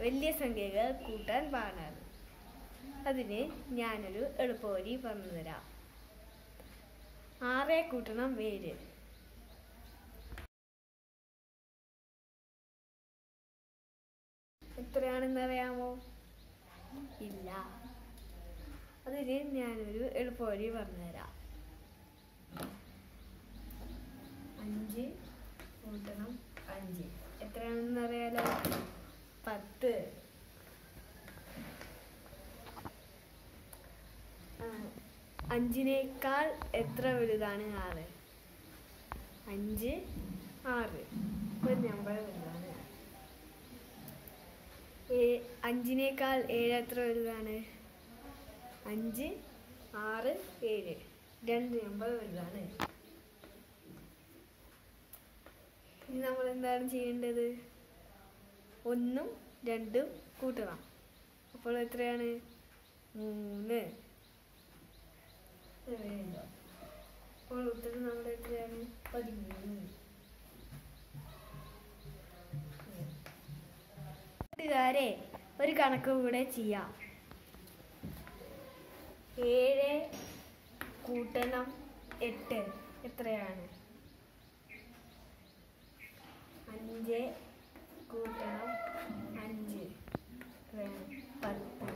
വലിയ സംഖ്യകൾ കൂട്ടാൻ പാടാണ്. അതിന് ഞാനൊരു എളുപ്പവഴി പറഞ്ഞു തരാം ആറെ കൂട്ടണം ഏഴ്. എത്രയാണെന്നറിയാമോ? ഇല്ല. അതിന് ഞാനൊരു എളുപ്പവഴി പറഞ്ഞു തരാം അഞ്ച് കൂട്ടണം അഞ്ച്. എത്രയാണെന്ന് അറിയാലോ പത്ത്. അഞ്ചിനേക്കാൾ എത്ര വലുതാണ് ആറ്? അഞ്ച് ആറ്. ഒരു നമ്പർ വലുതാണ്. അഞ്ചിനേക്കാൾ ഏഴ് എത്ര വലുതാണ്? അഞ്ച് ആറ് ഏഴ്. രണ്ട് നമ്പർ വലുതാണ്. ഇനി നമ്മൾ എന്താണ് ചെയ്യേണ്ടത്? ഒന്നും രണ്ടും കൂട്ടണം. അപ്പോൾ എത്രയാണ്? മൂന്ന്? അപ്പോൾ ഉത്തരം നമ്മുടെ എത്രയാണ്? പതിമൂന്ന്. കൂട്ടുകാരെ ഒരു കണക്ക് കൂടെ ചെയ്യാം. ഏഴ് കൂട്ടണം എട്ട്. എത്രയാണ്? അഞ്ച് കൂട്ടണം അഞ്ച് എത്രയാണ് പത്ത്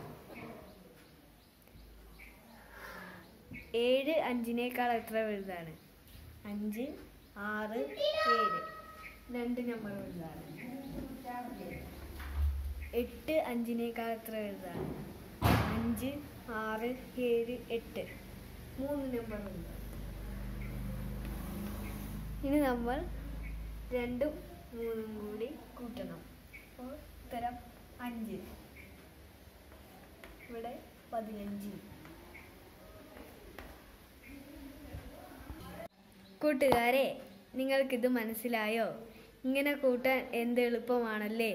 ഏഴ് അഞ്ചിനേക്കാൾ എത്ര വലുതാണ്? അഞ്ച് ആറ് ഏഴ്. രണ്ട് നമ്പർ വലുതാണ്. എട്ട് അഞ്ചിനേക്കാൾ എത്ര വലുതാണ്? അഞ്ച് ആറ് ഏഴ് എട്ട്. മൂന്ന് നമ്പർ വലുതാണ്. ഇനി നമ്മൾ രണ്ടും മൂന്നും കൂടി കൂട്ടണം. ഉത്തരം അഞ്ച്. ഇവിടെ പതിനഞ്ച്. കൂട്ടുകാരെ നിങ്ങൾക്കിത് മനസ്സിലായോ? ഇങ്ങനെ കൂട്ടാൻ എന്ത് എളുപ്പമാണല്ലേ